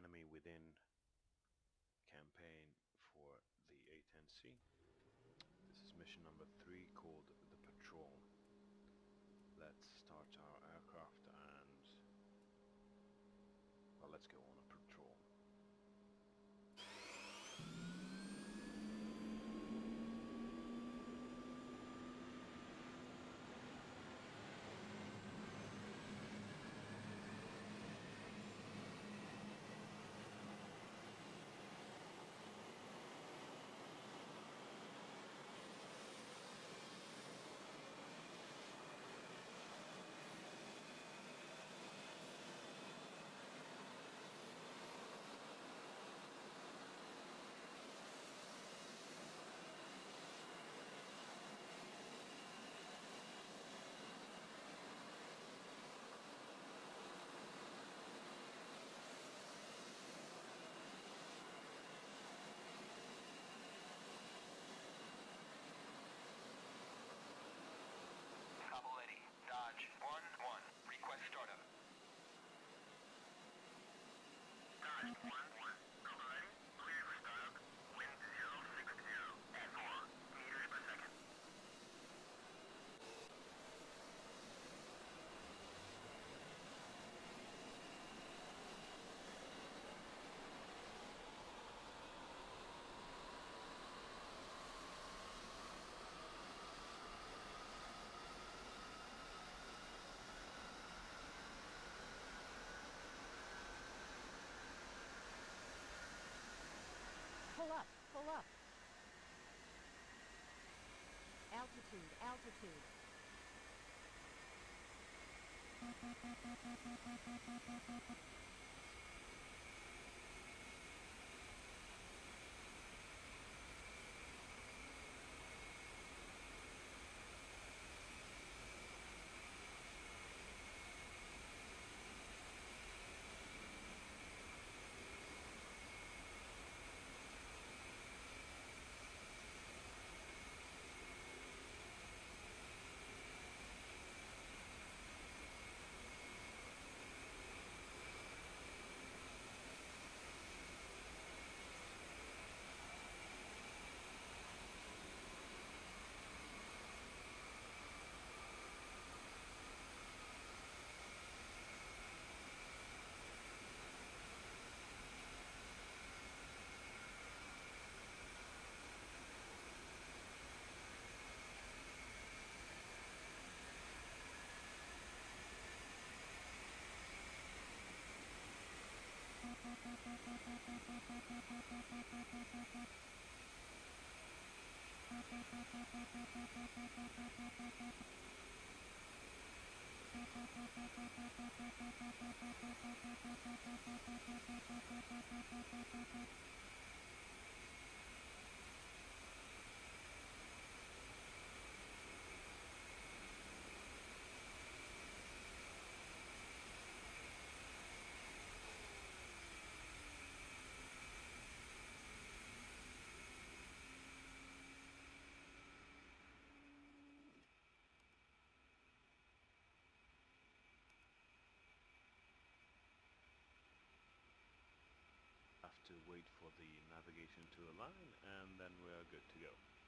enemy within campaign for the A10C. This is mission number three called the Patrol. Let's start our aircraft and well, let's go on a patrol. Kobuleti, Dodge 1-1, request startup. Dodge 1-1, Kobuleti, clear for startup, wind 060 at 4 meters per second. Pull up, pull up. Altitude, altitude. Have to wait for the navigation to align and then we are good to go.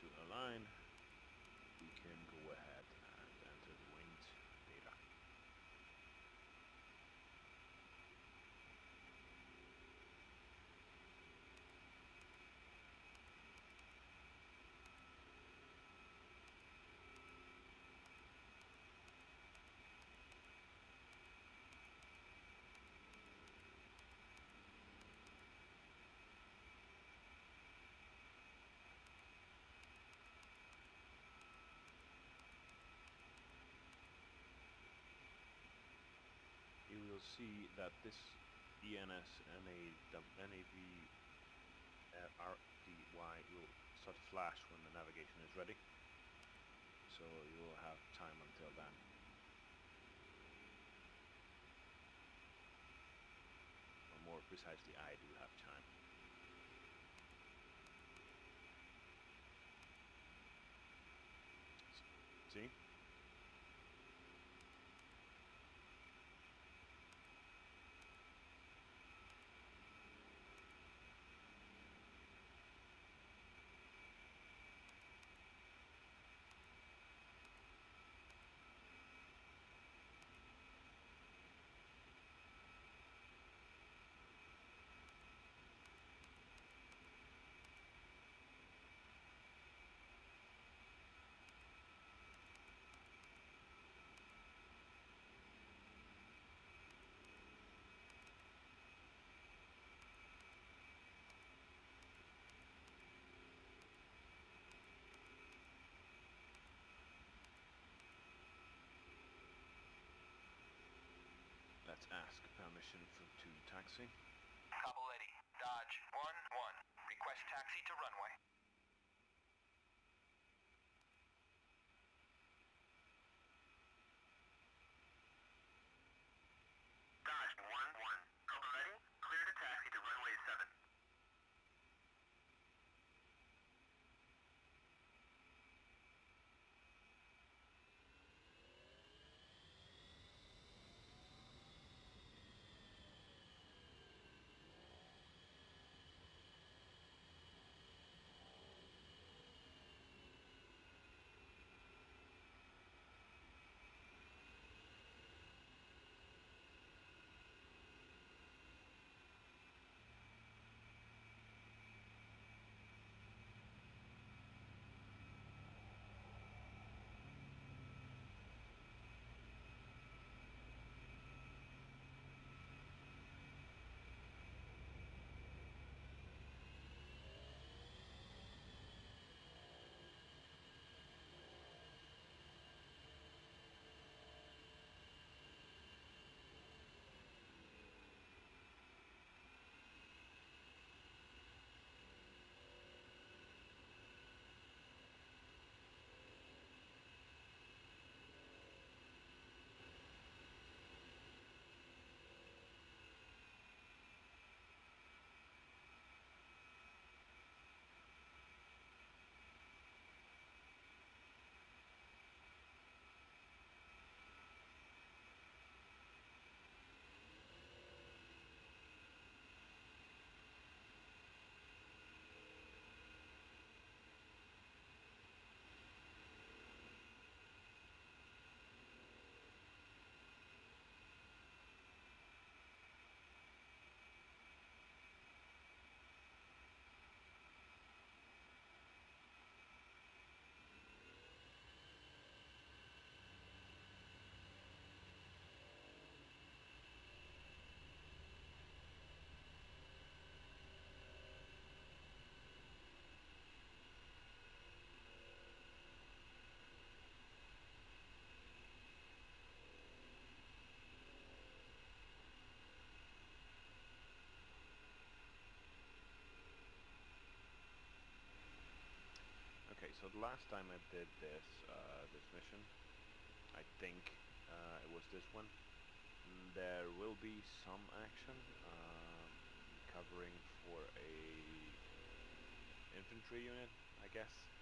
to allow see that this ENS NA, NAV uh, will start to flash when the navigation is ready. So you will have time until then. Or more precisely, I do have time. S- See? Let's permission for to taxi. Last time I did this uh, this mission, I think uh, it was this one. There will be some action um, covering for a infantry unit, I guess.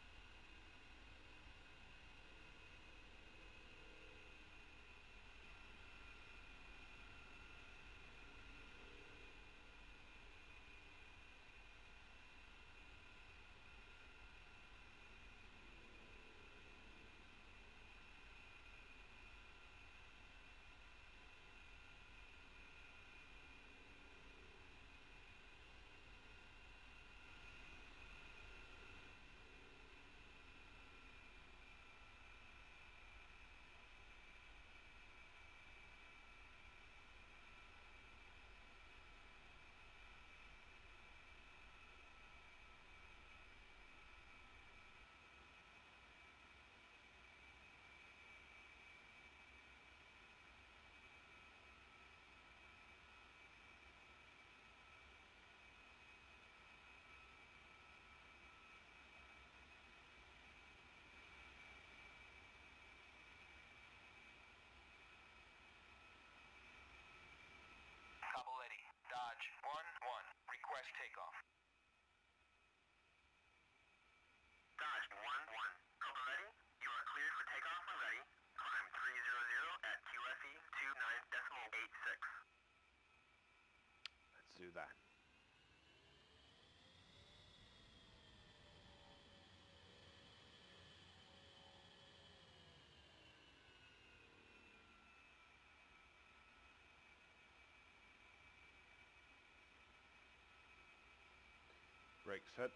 Brake set.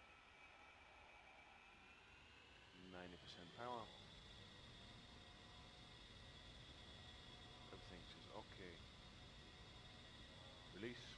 90% power. Everything is okay. Release.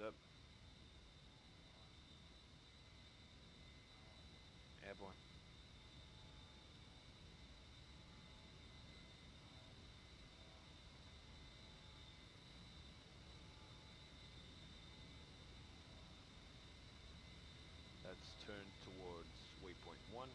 Up. Airborne. Let's turn towards waypoint one.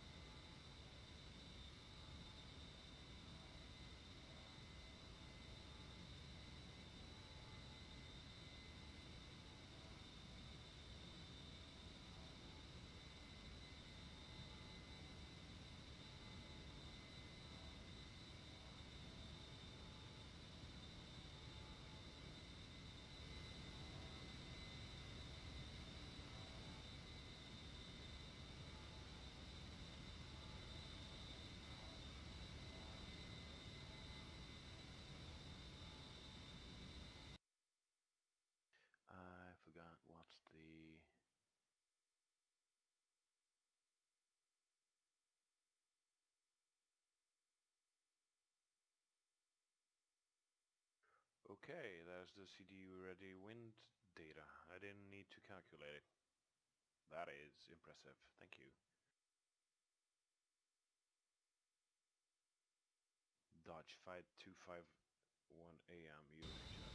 I forgot what's the Okay, there's the CDU ready wind data. I didn't need to calculate it. That is impressive. Thank you. Dodge 5251 AM UHF.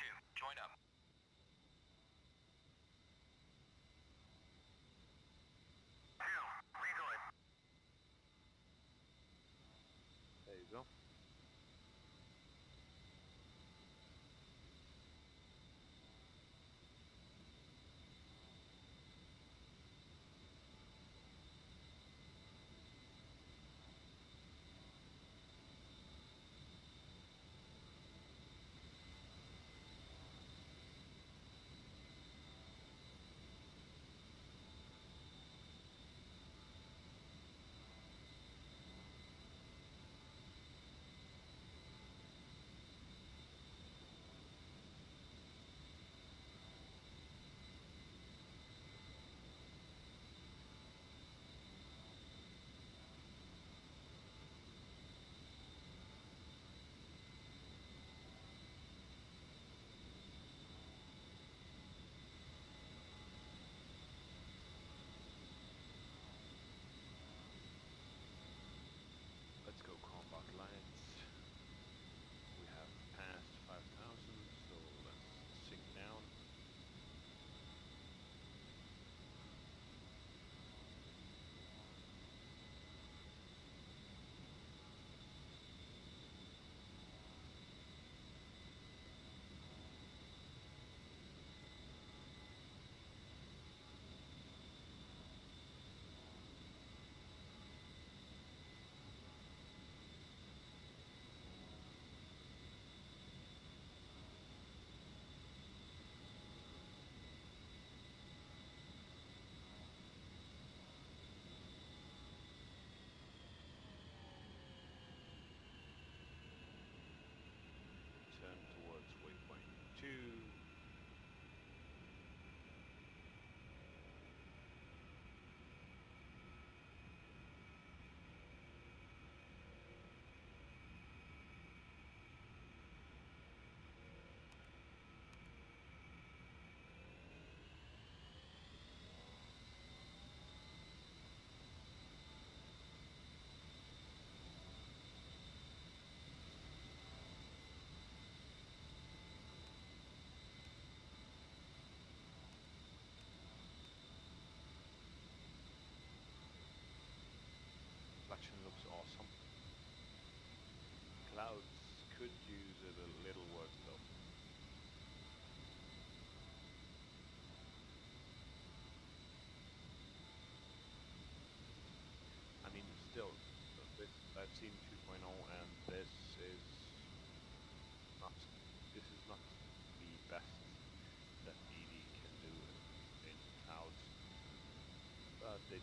Two, join up. Two, rejoin. There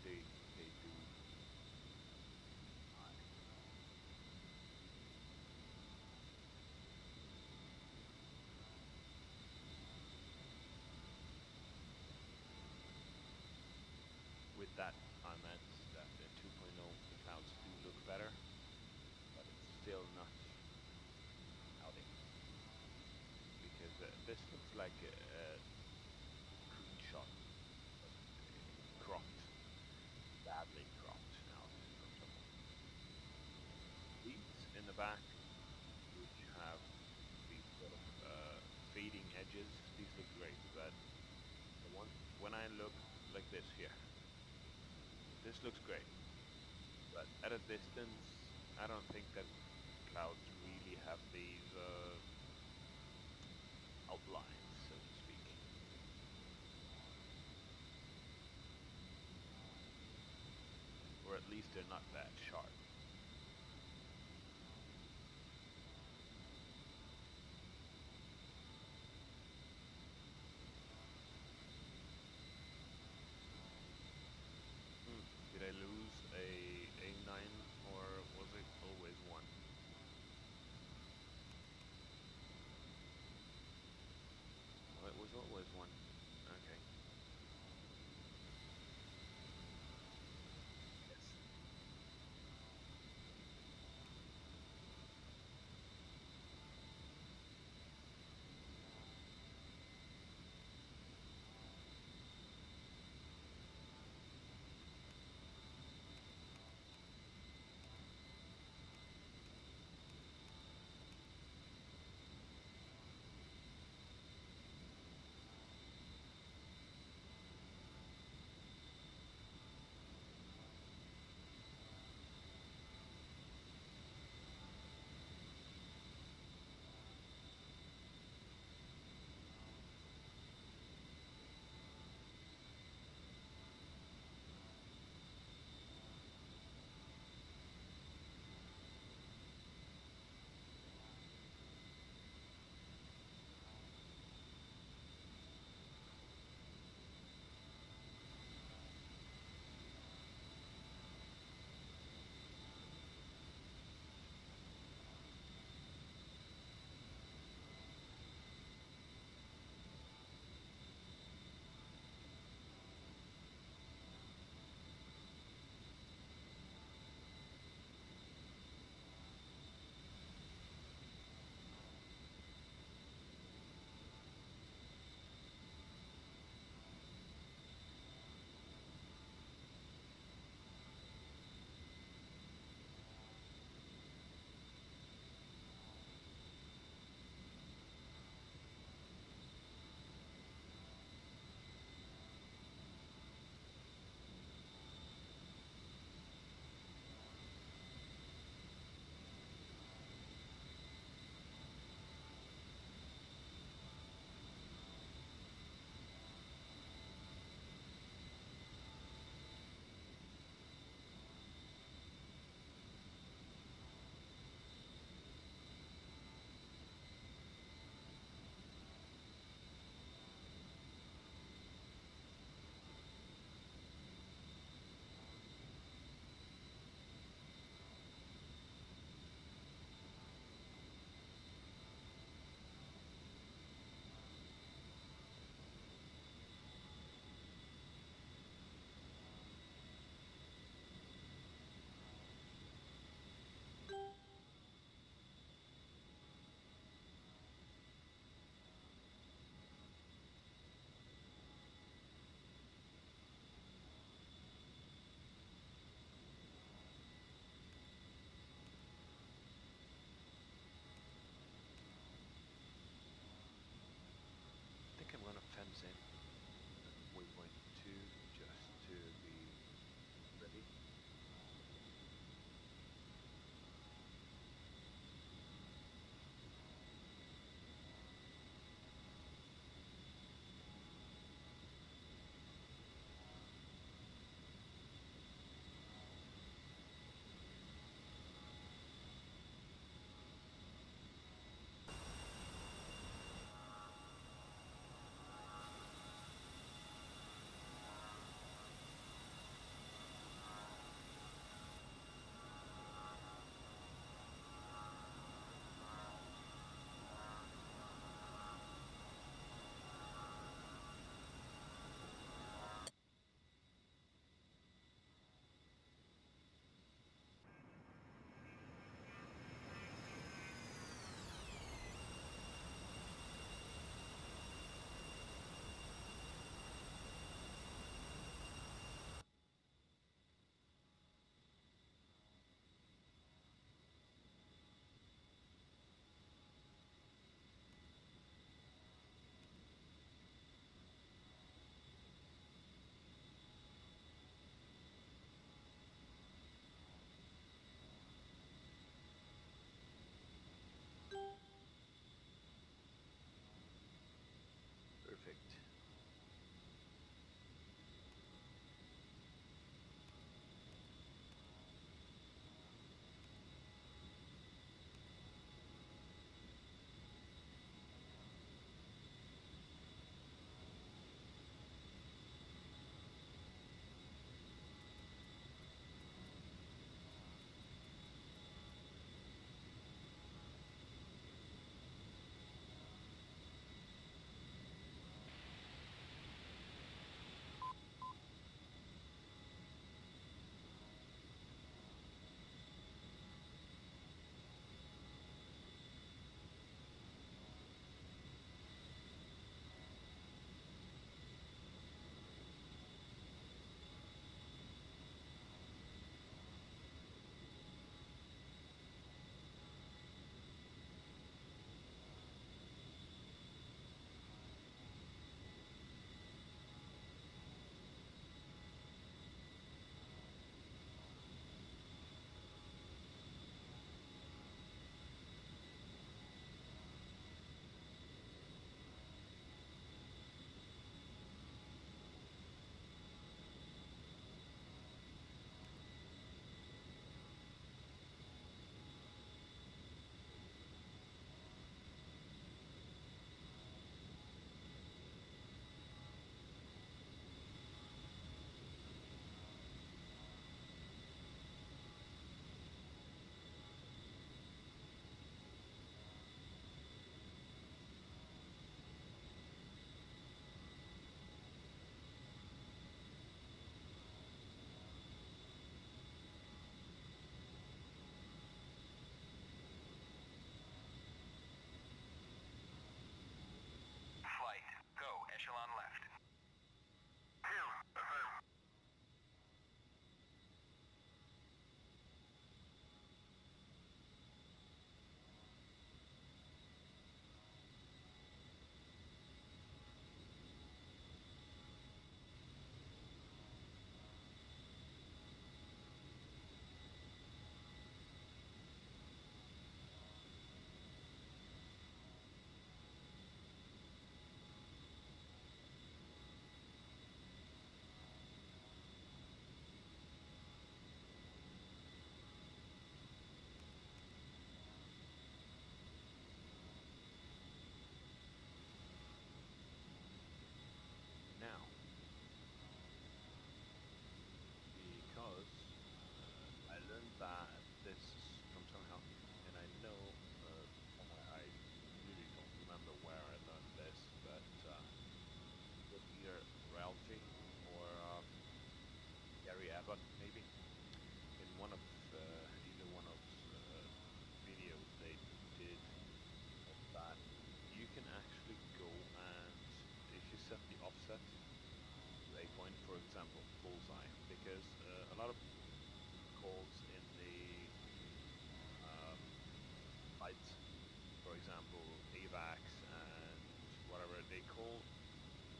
The. which looks great. But at a distance, I don't think that clouds really have these uh, outlines, so to speak. Or at least they're not that.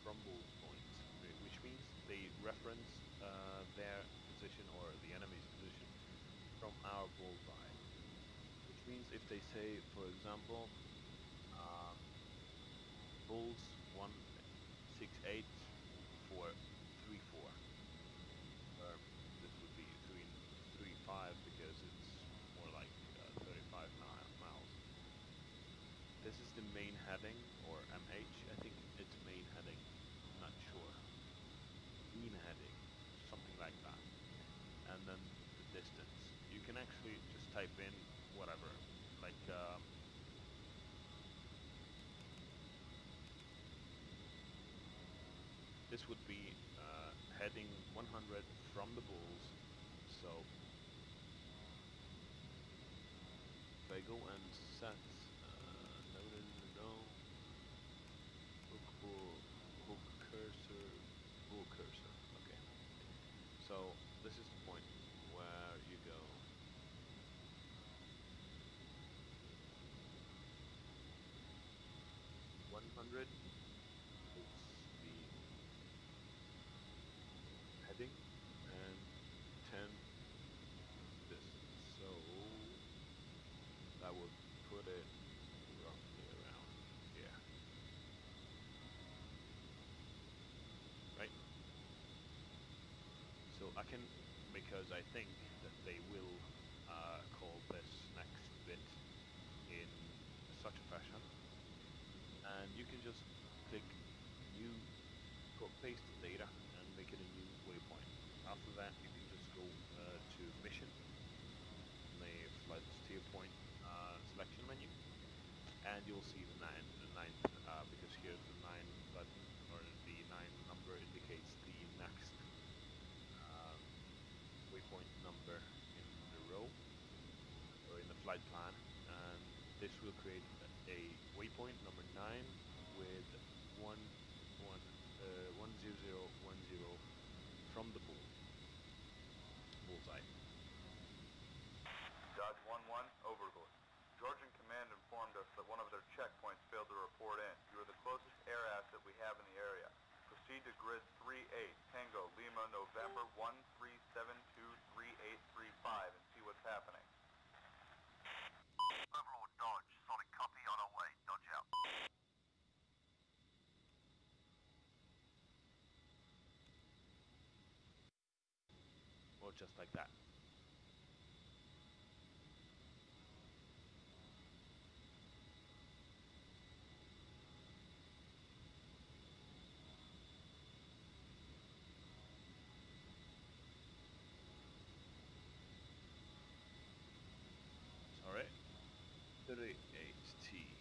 Rumble points, whi- which means they reference uh, their position or the enemy's position from our bullseye. Which means if they say, for example, um, bulls 168 for 34, or this would be 335 because it's more like uh, 35 mi- miles. This is the main heading, or MH, I think it's main heading, not sure. Mean heading, something like that. And then the distance. You actually just type in whatever, like um, this would be uh, heading 100 from the bulls. So if I go and set uh, no no no no hook bull hook cursor bull cursor okay so this is the point where you go one hundred is the heading and ten distance so that would put it roughly around here. Right? So I can, because I think that they will uh, call this next bit in such a fashion, and you can just click new, paste the data and make it a new waypoint. After that, you can just go uh, to mission, the flight steer point uh, selection menu, and you'll see the ninth, uh, because here the nine button or the nine number indicates the next um, waypoint number in the row flight plan, and this will create a waypoint number nine with one one uh, one zero zero one zero from the bull bullseye. Dodge 1-1, Overlord. Georgian Command informed us that one of their checkpoints failed to report in. You are the closest air asset we have in the area. Proceed to grid 38, Tango, Lima, November 13723835 and see what's happening. Overlord Dodge, solid copy on our way. Dodge out. Or just like that. Sorry. 38T.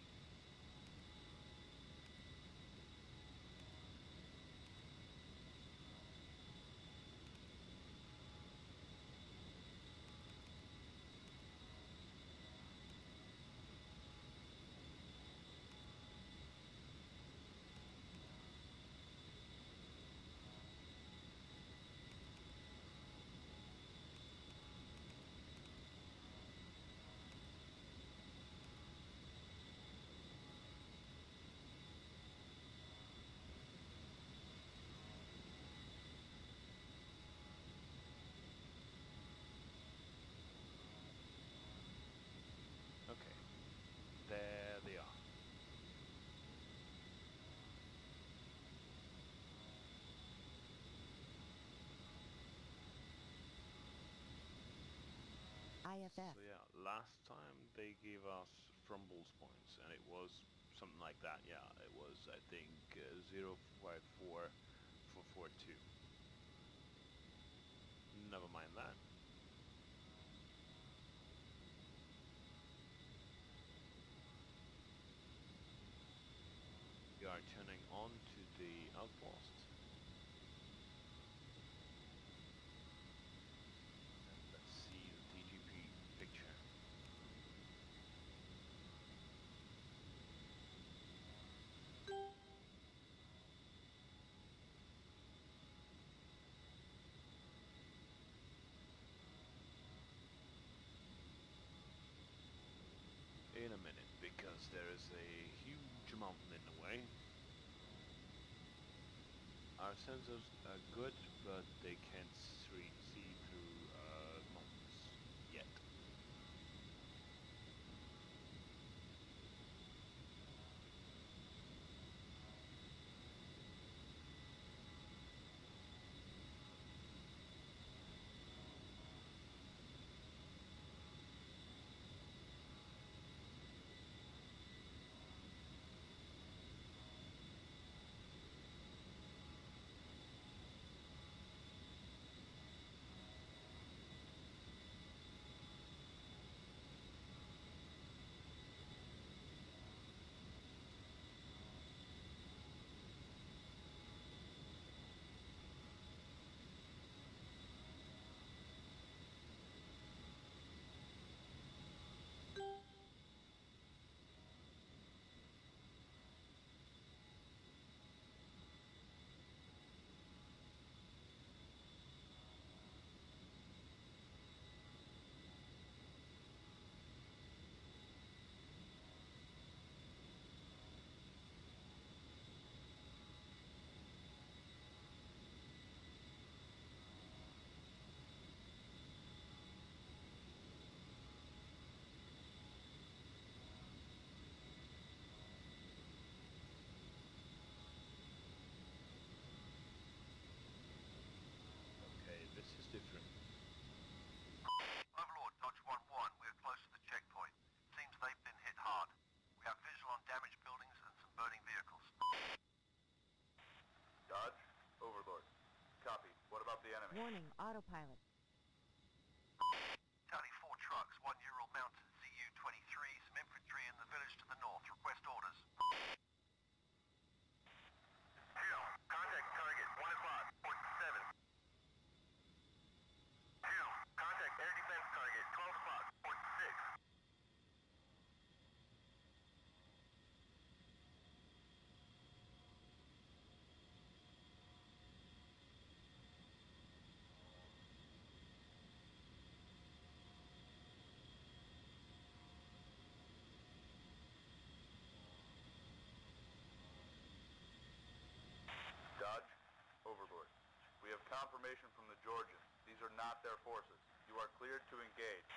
Okay. There they are. IFF. So yeah, last time they gave us Frumbles points, and it was something like that. Yeah, it was I think uh, 054 for 42. Never mind that. since there is a huge mountain in the way. Our sensors are good, but they can't Warning, autopilot. stop their forces. You are cleared to engage.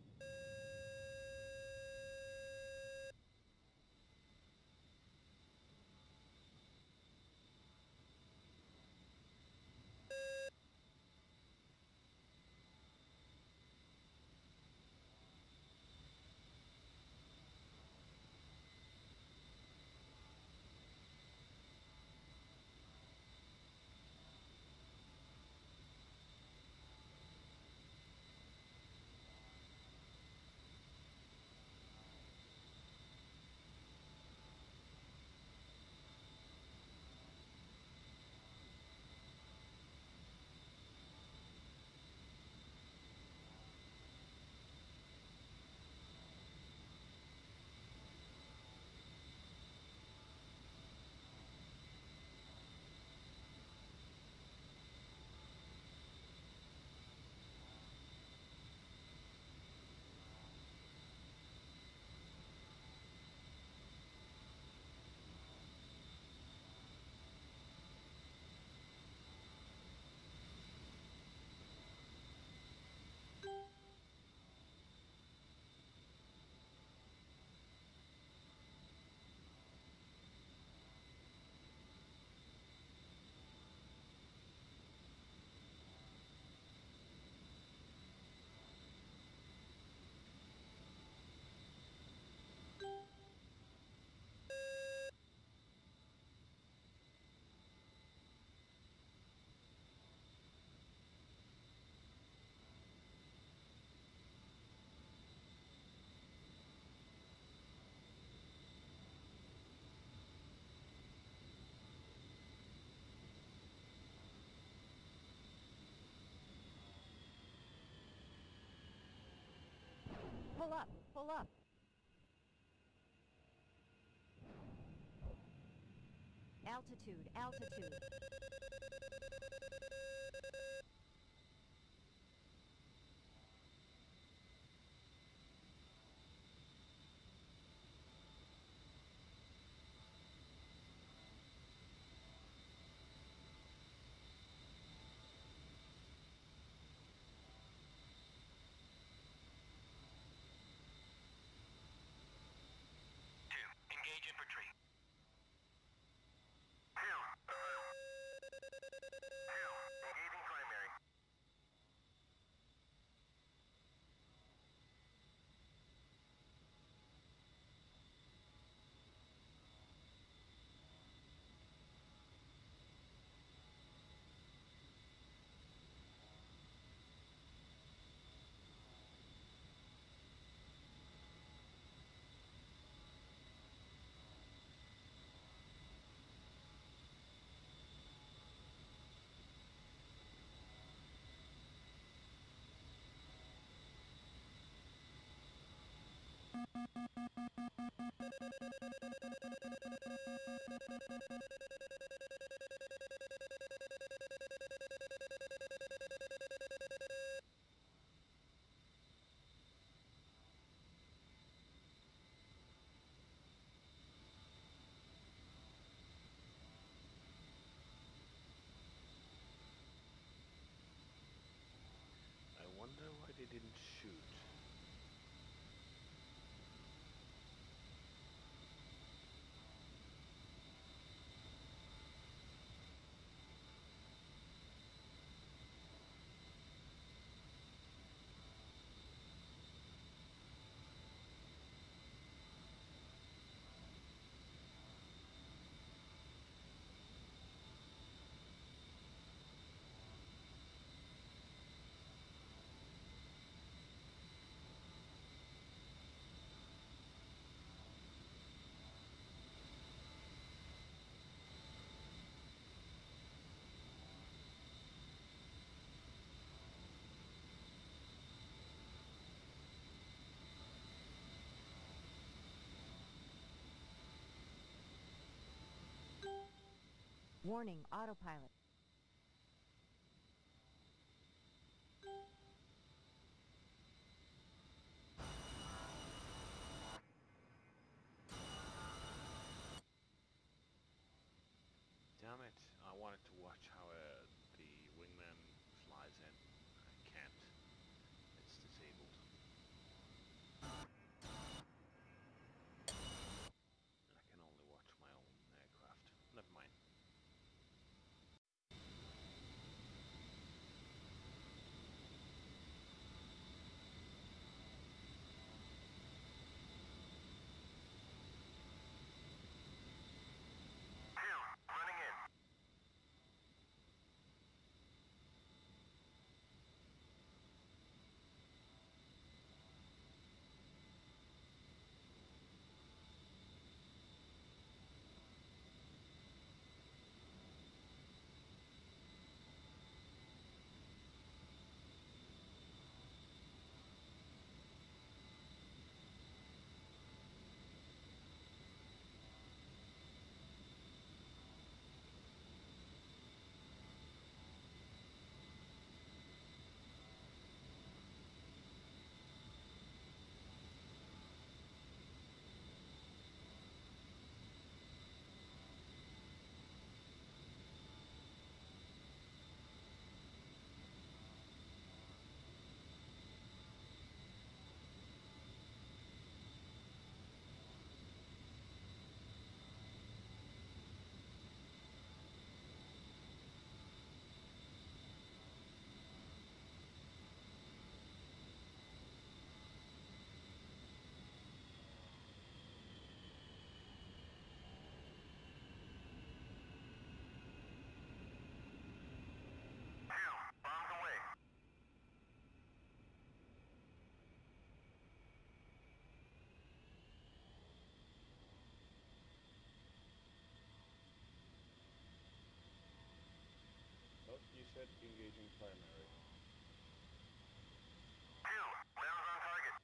Pull up, pull up. Altitude, altitude. Two, engage infantry. Two, affirm. Two, engaging primary. I wonder why they didn't shoot. Warning, autopilot. Set engaging primary. Two, rounds on target.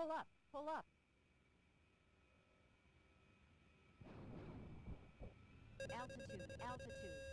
Pull up, pull up. Altitude, altitude.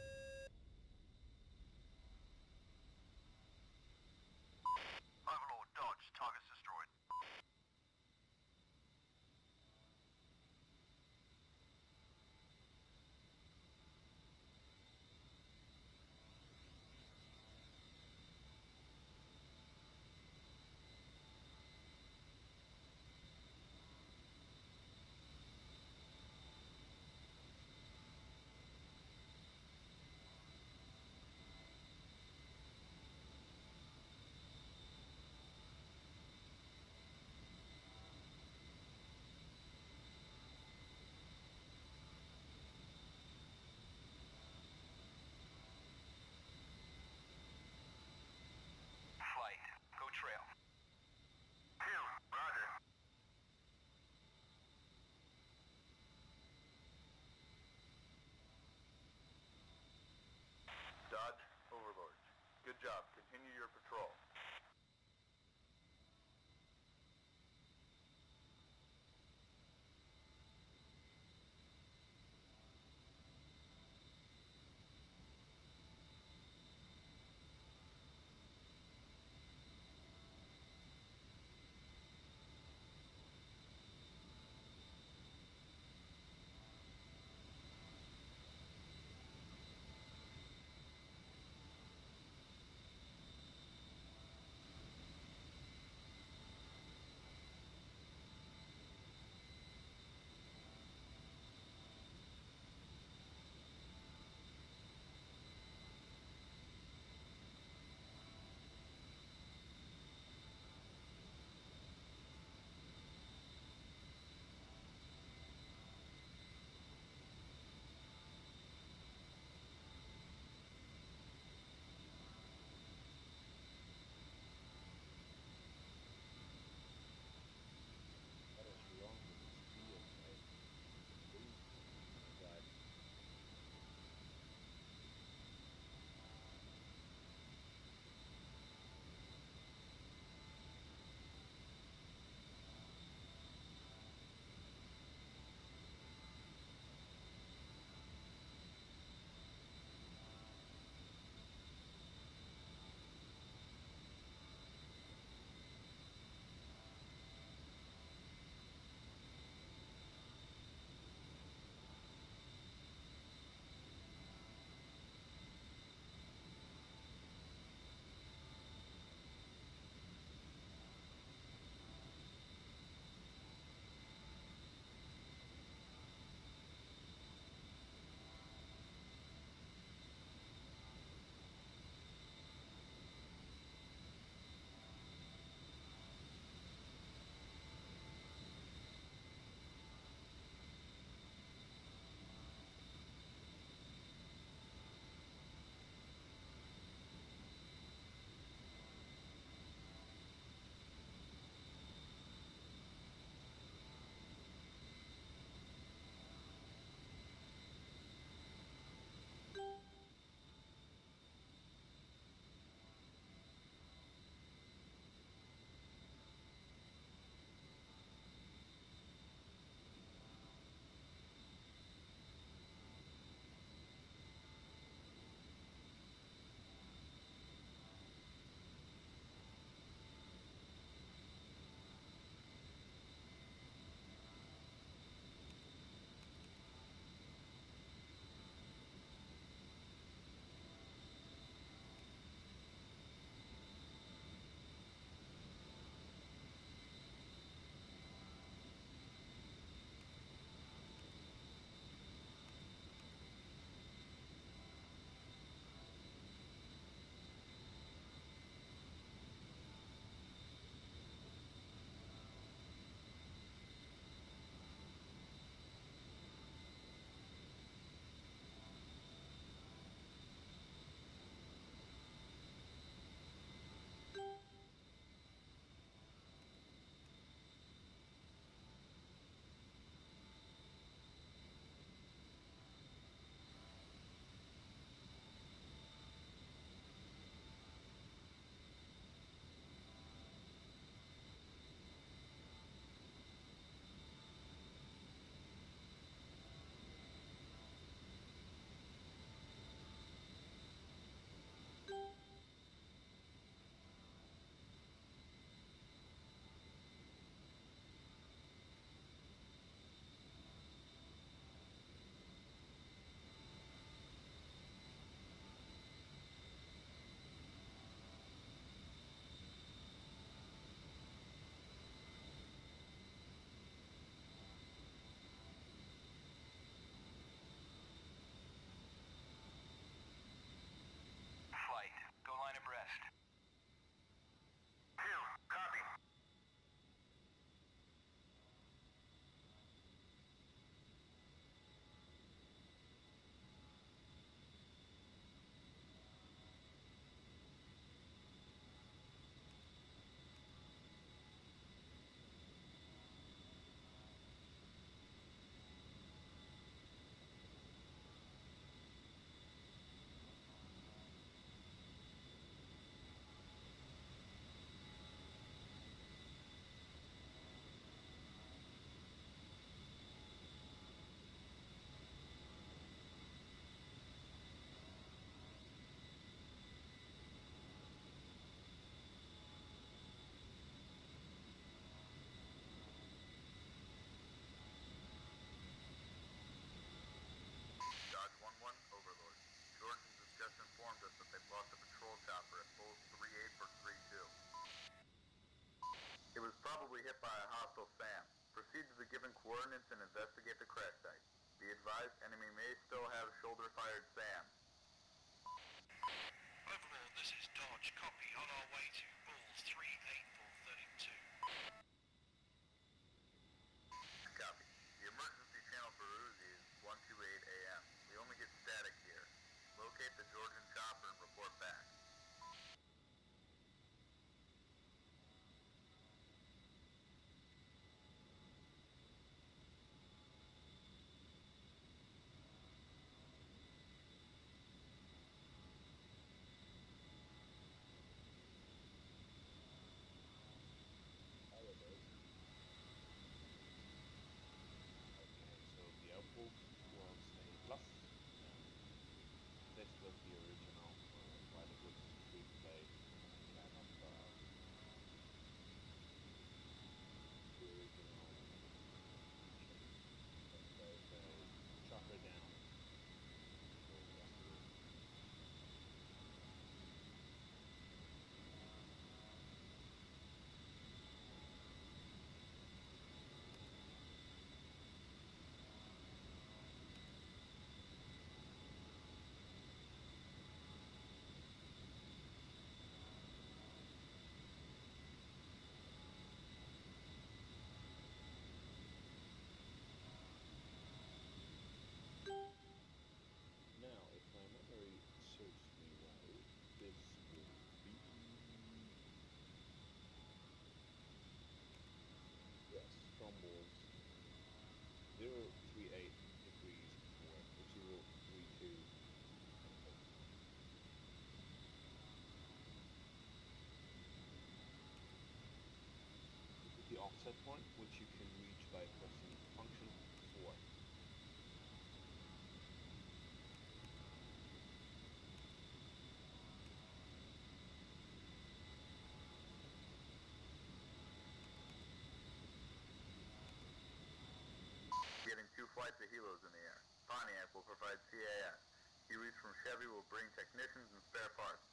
flights of helos in the air. Pontiac will provide CAS. Hueys from Chevy will bring technicians and spare parts.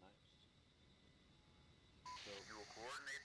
Nice. So you will coordinate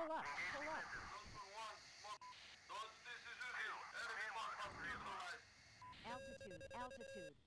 pull up, pull up. Altitude, altitude.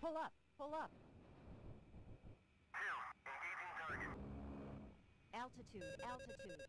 Pull up! Pull up! Two, engaging target. Altitude, altitude.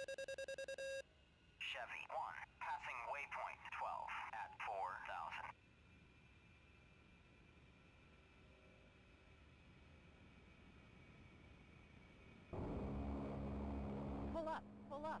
Chevy 1, passing waypoint 12 at 4,000. Pull up, pull up.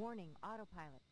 Warning, autopilot.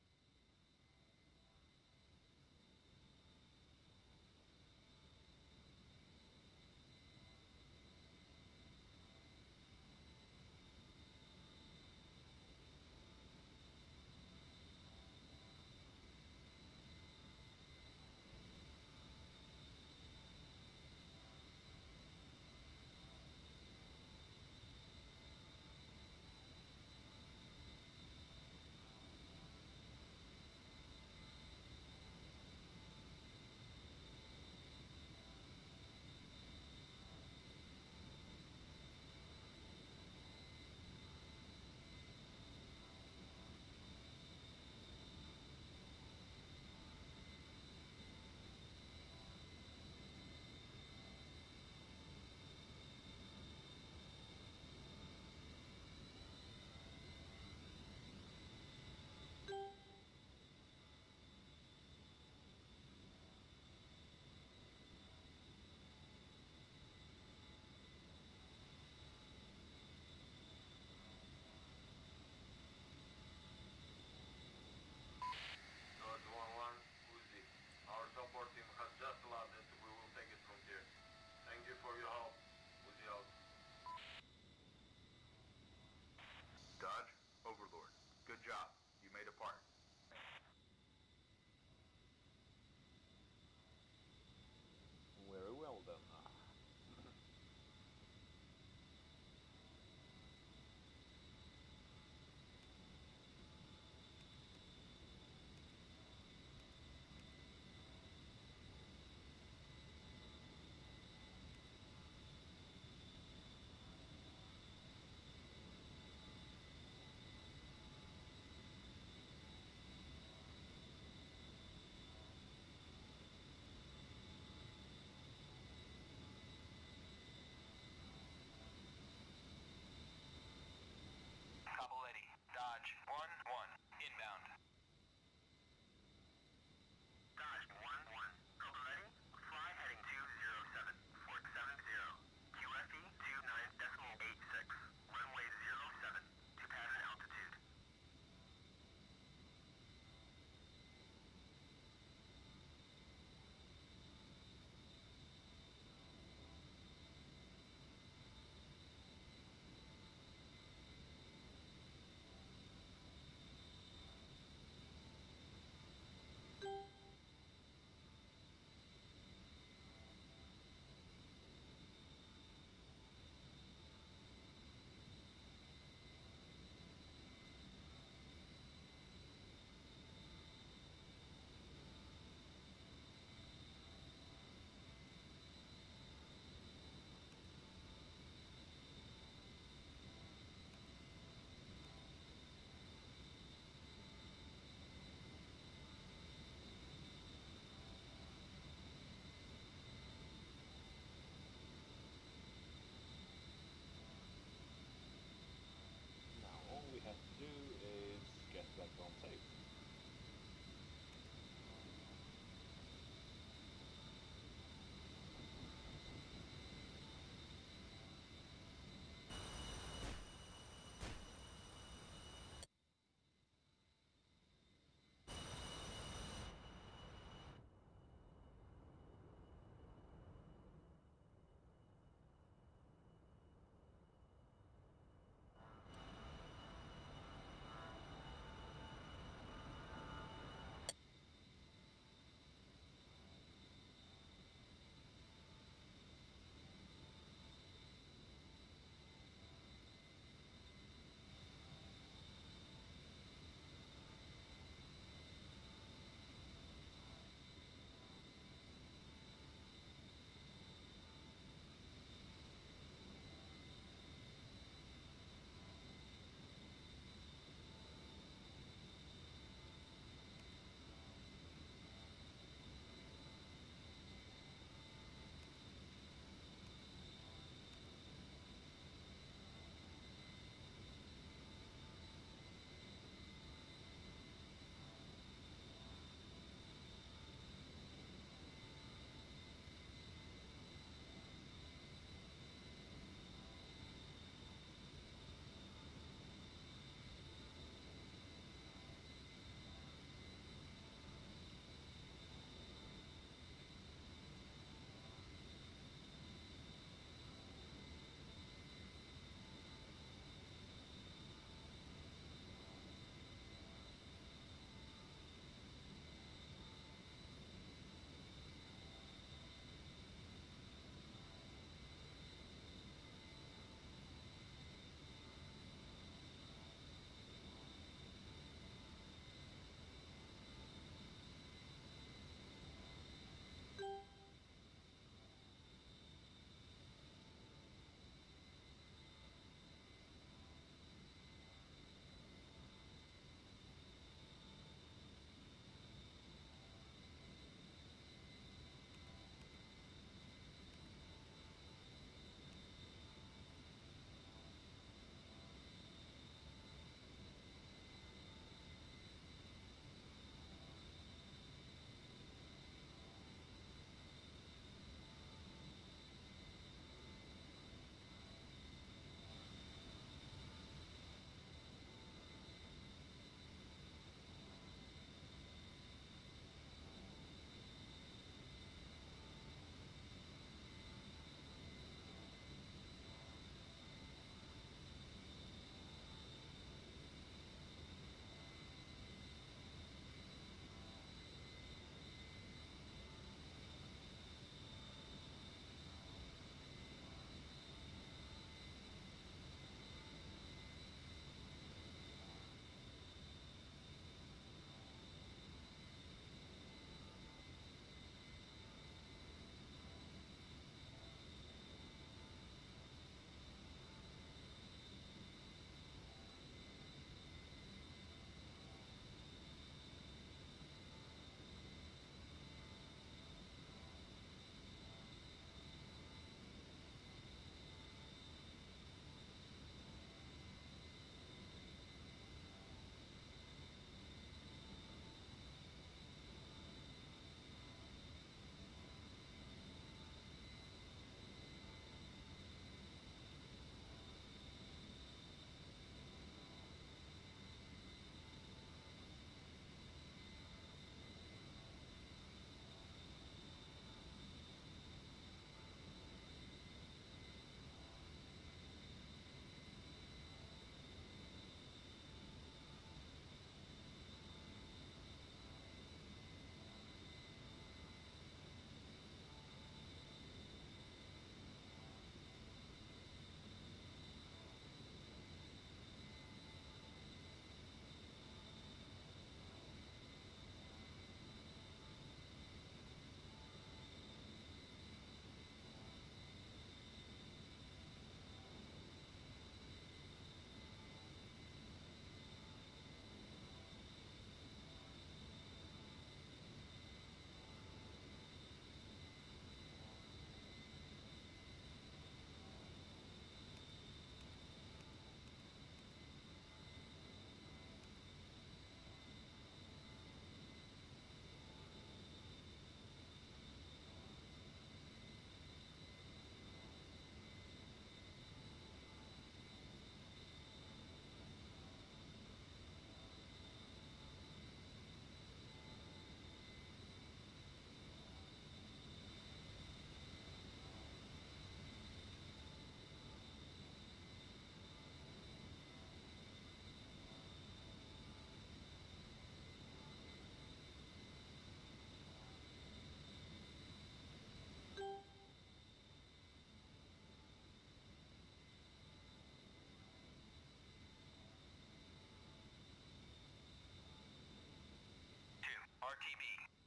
RTB.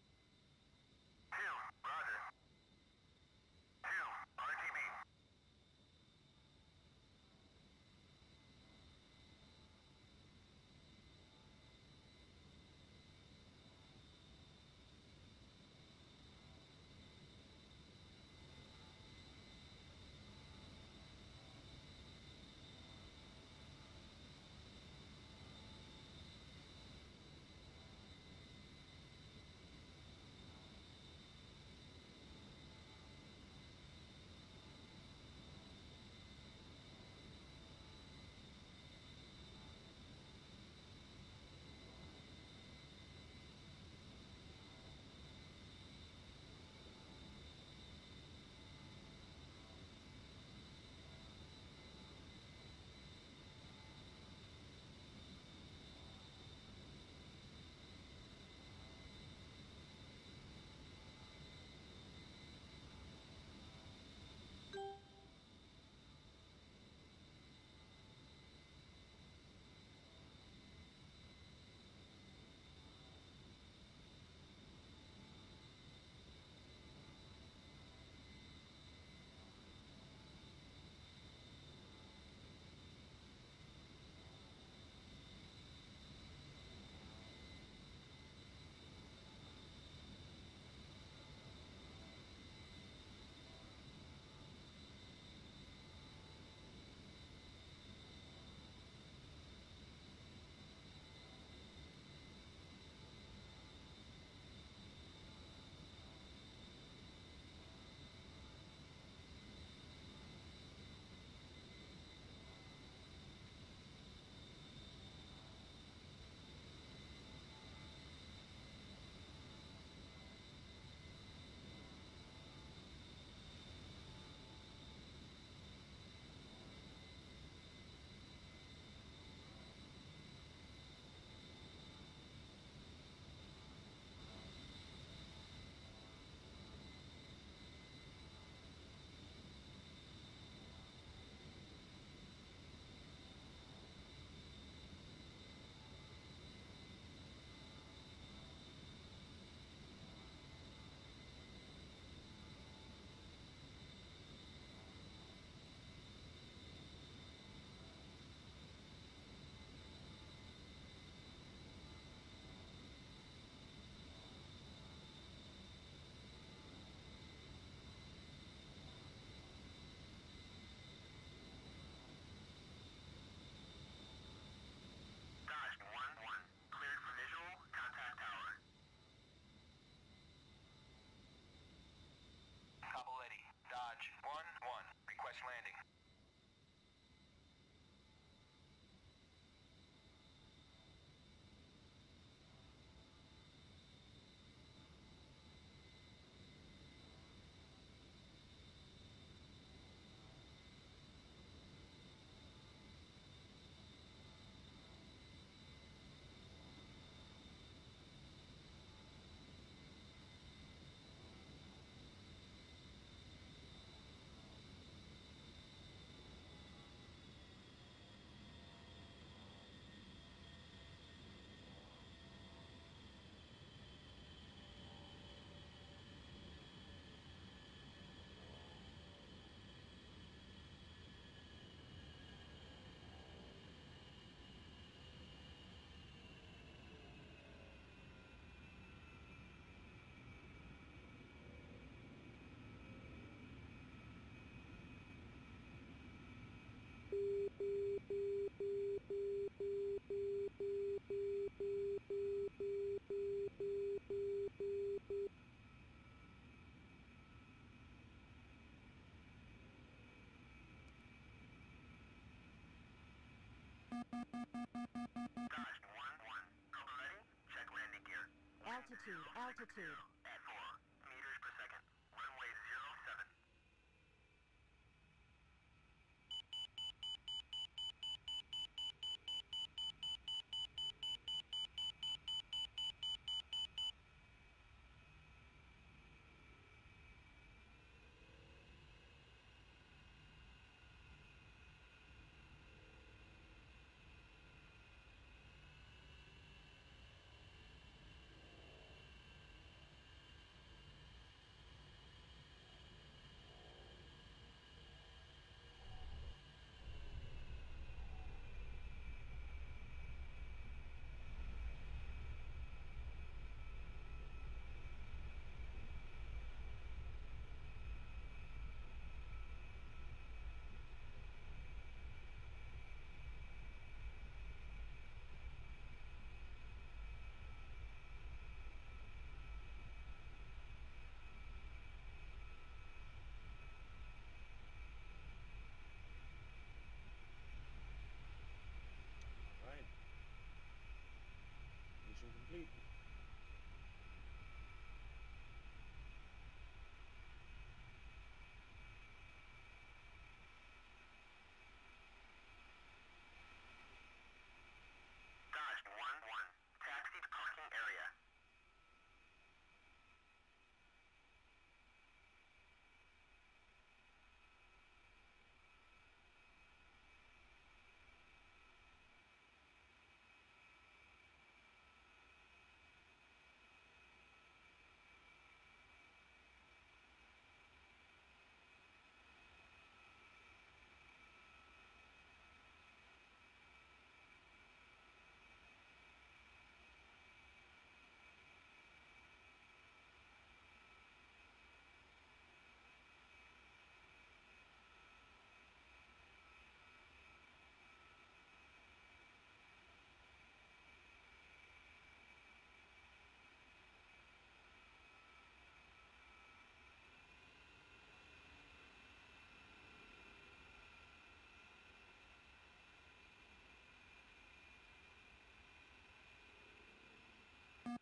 うん。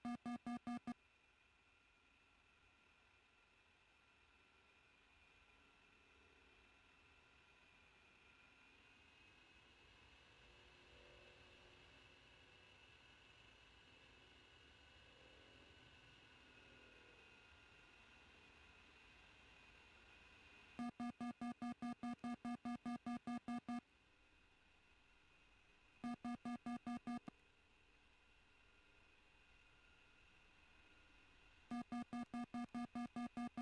4 meters per second. Runway 07. Alright. Mission complete. Dodge 1-1. Taxi to parking area.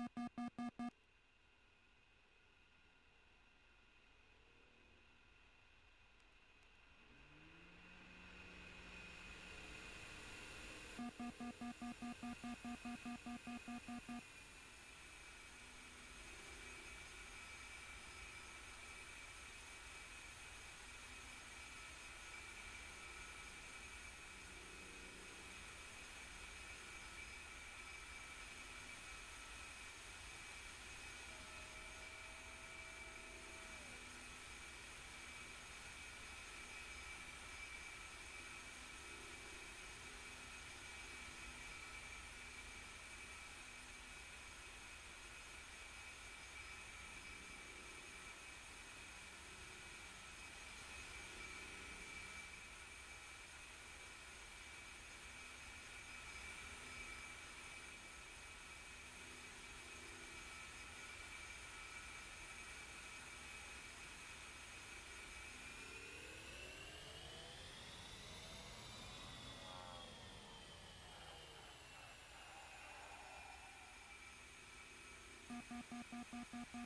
Altitude,